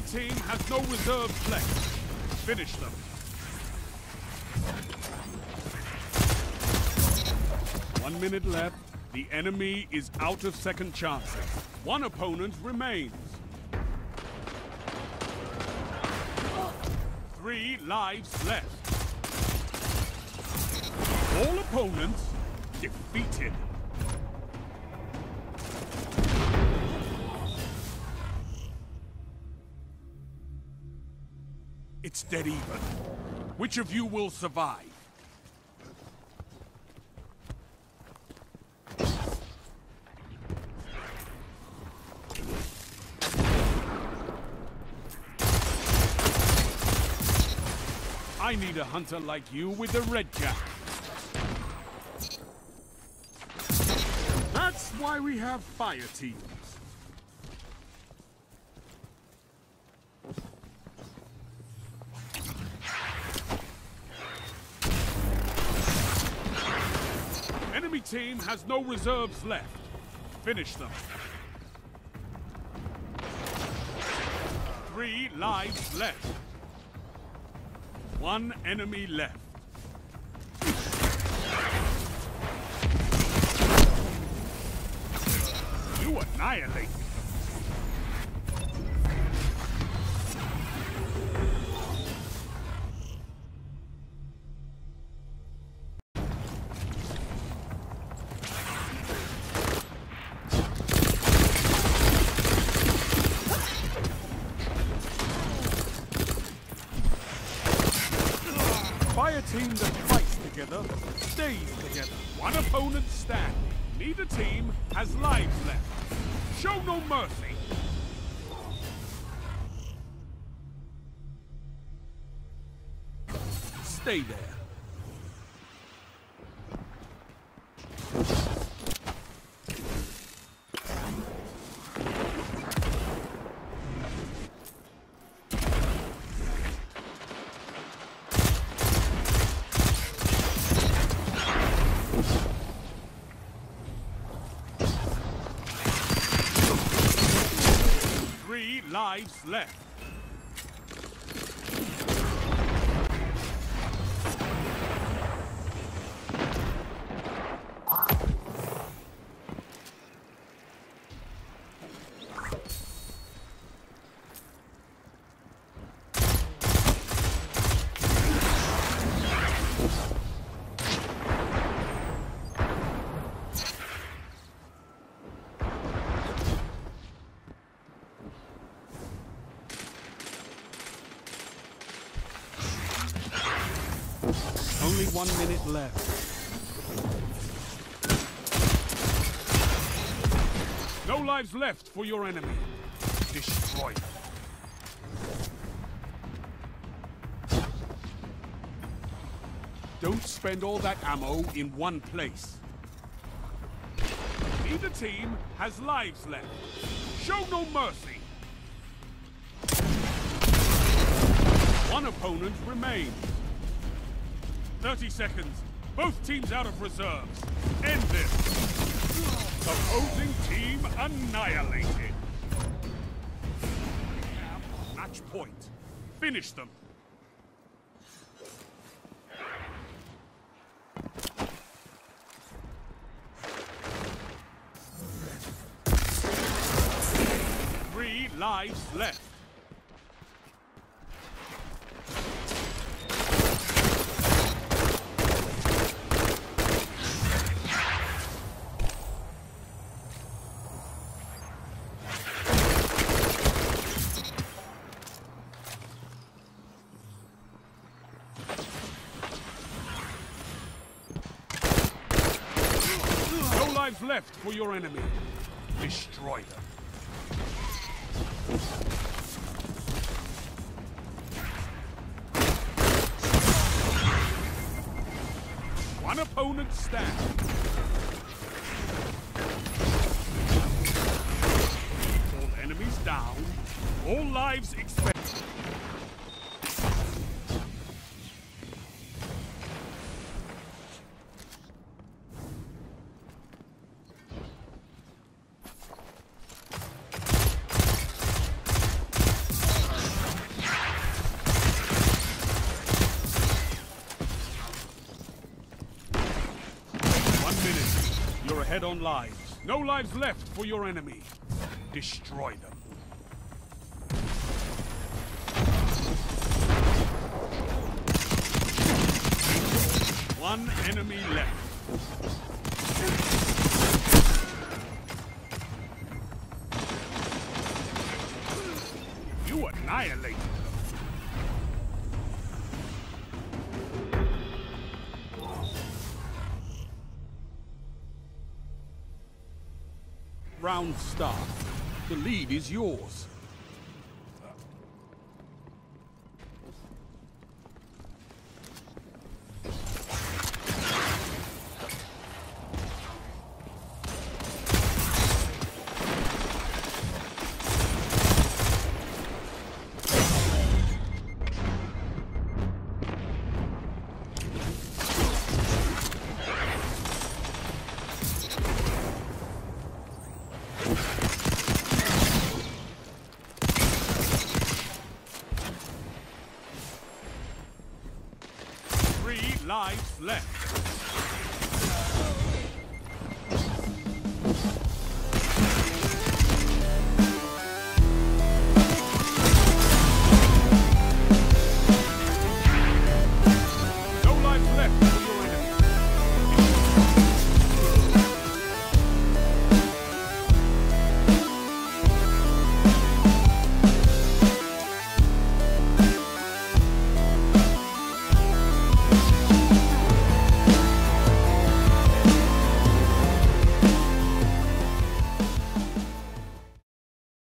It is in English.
has no reserves left. Finish them. One minute left. The enemy is out of second chances. One opponent remains. Three lives left. All opponents defeated. It's dead even. Which of you will survive? I need a hunter like you with the red cap. That's why we have fire teams. Enemy team has no reserves left. Finish them. Three lives left. One enemy left. You annihilate. Team that fights together stays together. One opponent standing. Neither team has lives left. Show no mercy. Stay there. Three lives left. One minute left. No lives left for your enemy. Destroy them. Don't spend all that ammo in one place. Neither team has lives left. Show no mercy. One opponent remains. 30 seconds. Both teams out of reserves. End this. Opposing team annihilated. Match point. Finish them. Three lives left. No lives left for your enemy. Destroy them. One opponent stands. All enemies down. All lives expended. Ahead on lives. No lives left for your enemy. Destroy them. One enemy left. Round start. The lead is yours. Lives left.